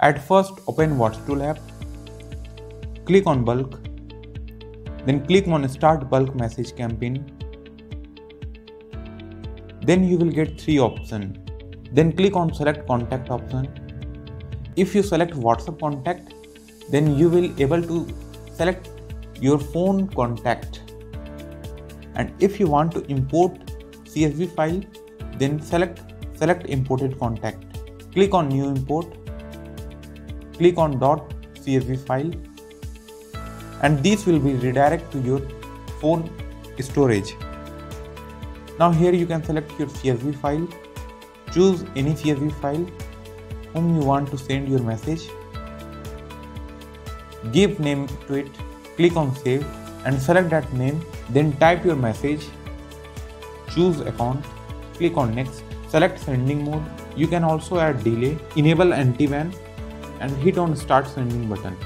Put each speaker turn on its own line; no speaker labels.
At first open WhatsTool app, click on bulk, then click on start bulk message campaign. Then you will get three options. Then click on select contact option. If you select WhatsApp contact, then you will able to select your phone contact. And if you want to import CSV file, then select select imported contact. Click on new import click on .csv file and this will be redirect to your phone storage. Now here you can select your CSV file, choose any CSV file whom you want to send your message, give name to it, click on save and select that name, then type your message, choose account, click on next, select sending mode, you can also add delay, enable anti-ban and hit on start sending button.